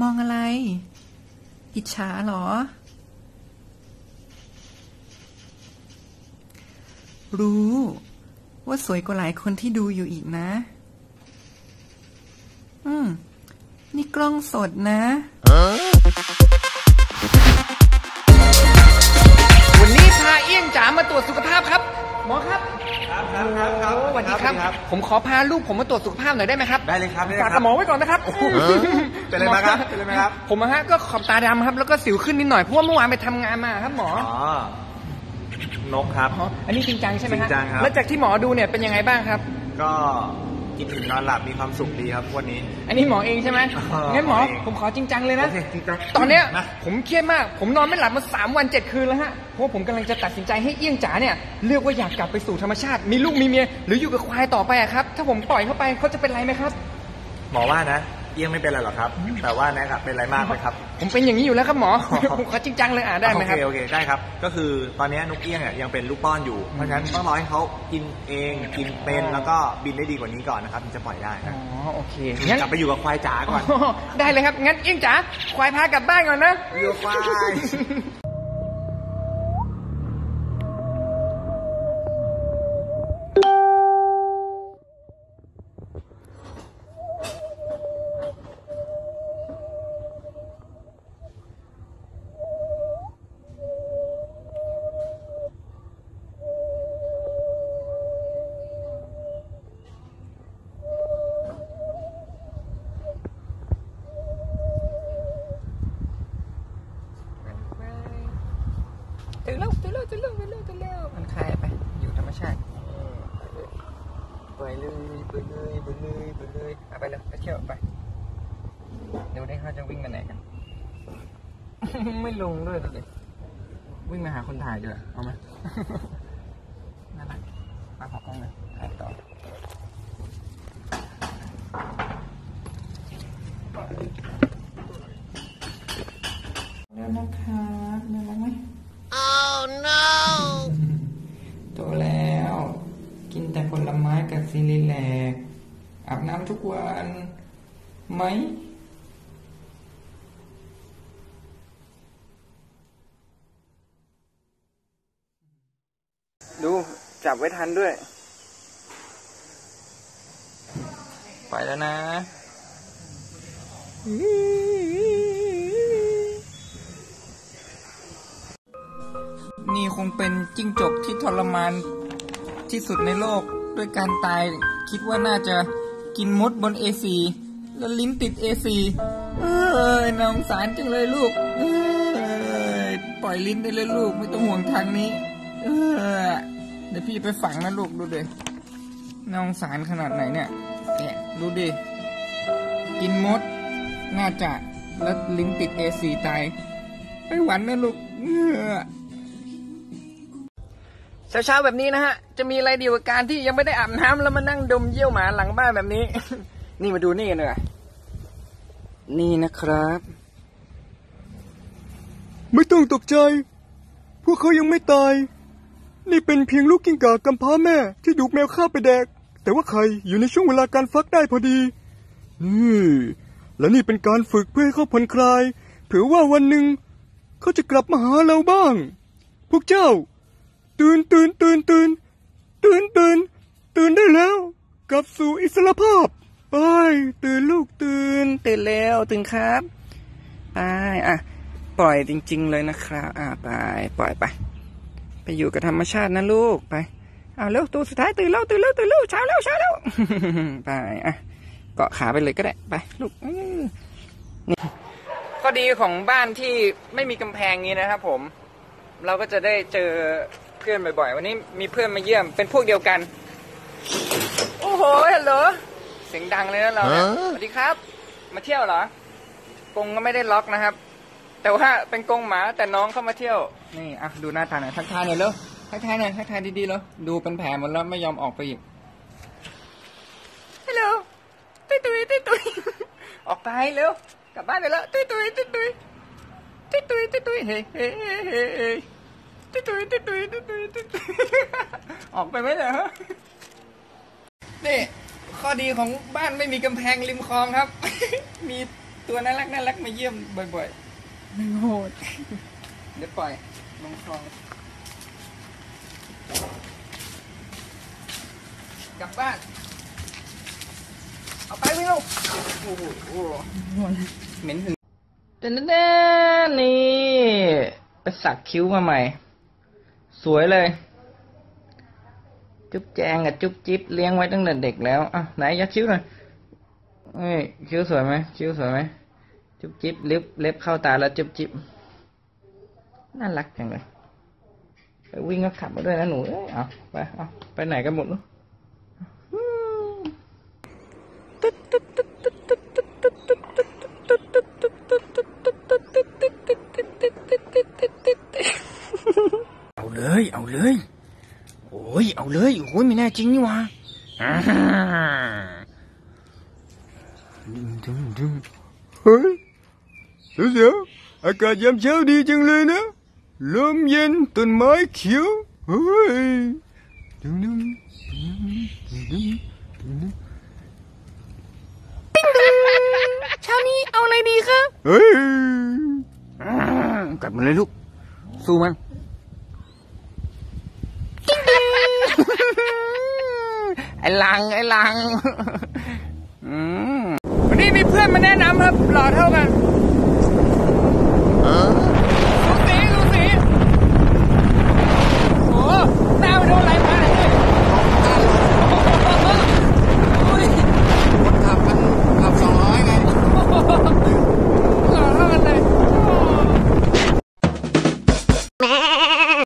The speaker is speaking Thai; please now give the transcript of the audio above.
มองอะไร อิจฉาเหรอ รู้ ว่าสวยกว่าหลายคนที่ดูอยู่อีกนะ อืม นี่กล้องสดนะวันนี้พาเอี้ยงจ๋ามาตรวจสุขภาพครับ หมอครับครับครับครับครับโอ้สวัสดีครับ ผมขอพาลูกผมมาตรวจสุขภาพหน่อยได้ไหมครับ ได้เลยครับได้เลยฝากคกัรับบหมอไว้ก่อนนะครับเป็นอะไรมาครับเป็นอะไรมาครับ ผมนะฮะก็ขอบตาดำครับ แล้วก็สิวขึ้นนิดหน่อย เพราะว่าเมื่อวานไปทำงานมาครับหมอ อ๋อนกครับอ๋ออันนี้จริงจังใช่ไหมฮะจริงจังครับ แล้วจากที่หมอดูเนี่ยเป็นยังไงบ้างครับ ก็ กินอิ่มนอนหลับมีความสุขดีครับวันนี้ อันนี้หมอเองใช่ไหมอ๋องั้นหมอหมอเองผมขอจริงจังเลยนะ โอเคจริงจังตอนเนี้ยนะ ผมเครียดมาก ผมนอนไม่หลับมาสามวันเจ็ดคืนแล้วฮะ เพราะว่าผมกำลังจะตัดสินใจให้เอี้ยงจ๋าเนี่ยเลือกว่าอยากกลับไปสู่ธรรมชาติ มีลูกมีเมีย หรืออยู่กับควายต่อไปอะครับ ถ้าผมปล่อยเข้าไปเขาจะเป็นไรไหมครับ หมอว่านะ เอี้ยงไม่เป็นไรหรอกครับ แต่ว่าแนกอะเป็นไรมากเลยครับ ผมเป็นอย่างนี้อยู่แล้วครับหมอผมขอจริงจังเลยอะได้ไหมครับโอเคโอเคได้ครับ ก็คือตอนนี้นกเอี้ยงอะยังเป็นลูกป้อนอยู่ เพราะฉะนั้นต้องรอให้เขากินเองกินเป็นแล้วก็บินได้ดีกว่านี้ก่อนนะครับถึงจะปล่อยได้อ๋นะอโอเคงั้นกลับไปอยู่กับควายจ๋าก่อนอ๋อได้เลยครับงั้นเอี้ยงจ๋าควายพากลับบ้านก่อนนะอยู่กับควาย เลยไปเลยไปเลยไปเลยเอาไปเลยไปเที่ยวไปเดี๋ยวได้เขาจะวิ่งไปไหนกัน ไม่ลงด้วยเลยวิ่งมาหาคนถ่ายดีกว่าเอาไหม น่ารักมาขอกล้องเลยถ่ายต่อ แล้วนะครับน่ารักไหม โตแล้ว กินแต่ผลไม้กับซีรีแลกอาบน้ำ ทุกวันไหมดู จับไว้ทันด้วย ไปแล้วนะ นี่คงเป็นจิ้งจกที่ทรมานที่สุดในโลกด้วยการตายคิดว่าน่าจะ กินมดบน A4 แล้วลิ้นติด A4 เอ้ยน้องสารจังเลยลูกเอ้ยปล่อยลิ้นได้เลยลูกไม่ต้องห่วงทางนี้ เออเดี๋ยวพี่ไปฝังนะลูกดูดิน้องสารขนาดไหนเนี่ยเนี่ยดูดิ กินมด น่าจะแล้วลิ้นติด A4 ตายไม่หวันนะลูกเออ เช้าๆแบบนี้นะฮะ จะมีอะไรดีกว่าการที่ยังไม่ได้อาบน้ำแล้วมานั่งดมเยี่ยวหมาหลังบ้านแบบนี้ นี่มาดูนี่กันเลยนี่นะครับ ไม่ต้องตกใจ พวกเขายังไม่ตาย นี่เป็นเพียงลูกกิ้งก่ากำพร้าแม่ที่ถูแมวฆ่าไปแดก แต่ว่าไข่อยู่ในช่วงเวลาการฟักได้พอดี นี่ และนี่เป็นการฝึกเพื่อให้เขาผ่อนคลาย เผื่อว่าวันหนึ่งเขาจะกลับมาหาเราบ้าง พวกเจ้า ตื่นตื่นตื่นตื่นตื่นตื่นตื่นได้แล้วกลับสู่อิสรภาพไปตื่นลูกตื่นตื่นแล้วตื่นครับไปอะปล่อยจริง ๆ เลยนะครับ อะไปปล่อยไป ไปอยู่กับธรรมชาตินะลูกไปเอาเร็วตัวสุดท้ายตื่นแล้วตื่นแล้วตื่นแล้วเช้าแล้วเช้าแล้วไปอะเกาะขาไปเลยก็ได้ไปลูกนี่ข้อดีของบ้านที่ไม่มีกำแพงนี้นะครับผม เราก็จะได้เจอ เพื่อนบ่อยๆ วันนี้มีเพื่อนมาเยี่ยมเป็นพวกเดียวกัน โอ้โหฮัลโหลเสียงดังเลยนะเราเนี่ยสวัสดีครับ มาเที่ยวเหรอกรงก็ไม่ได้ล็อกนะครับ แต่ว่าเป็นกรงหมาแต่น้องเข้ามาเที่ยว นี่อะดูหน้าตาหน่อยทักทายหน่อยเร็วทักทายหน่อยทักทายดีๆแล้วดูเป็นแผลหมดแล้วไม่ยอมออกไปอีกฮัลโหลตุ้ยตุ้ยตุ้ยตุ้ยออกไปเร็วกลับบ้านไปแล้วตุ้ยตุ้ยตุ้ยตุ้ยตุ้ยตุ้ยตุ้ยตุ้ยเฮ้เฮ้เฮ้เฮ้เฮ้ ตุ้ยตุ้ยตุ้ยตุ้ยตุ้ยตุ้ยตุ้ยออกไปไหมเนี่ยฮะนี่ข้อดีของบ้านไม่มีกำแพงริมคลองครับ มีตัวน่ารักน่ารักมาเยี่ยมบ่อยไม่โหดๆเดี๋ยวปล่อยลงคลอง กลับบ้าน เอาไปวิ่งลูกโอ้โหเหม็นหึงเต้นเต้นนี่ไปสักคิ้วมาใหม่ สวยเลย จุ๊บแจงกับจุ๊บจิ๊บเลี้ยงไว้ตั้งแต่เด็กแล้วอะไหนยักคิ้วหน่อยเอ้ยคิ้วสวยไหมคิ้วสวยไหมจุ๊บจิ๊บเล็บเล็บเข้าตาแล้วจุ๊บจิ๊บน่ารักจังเลยไปวิ่งก็ขับมาด้วยนะหนูเอ้ยเอาไปเอาไปไหนกันหมดลูก เอาเลยเอาเลย โอ้ย เอาเลยโอ้ยไม่แน่จริงนี่หวะอ่าดึงดึงดึงเฮ้ยเดี๋ยวเดี๋ยวอากาศยามเช้าดีจังเลยนะ ลมเย็นต้นไม้เขียวเฮ้ยดึงดึงดึงดึงดึงดึงเช้านี้เอาอะไรดีคะเฮ้ยอ่ากลับมาเลยลูก สู้มัน ไอ้ลัง ไอ้ลัง อืมวันนี้มีเพื่อนมาแนะนำครับหล่อเท่ากัน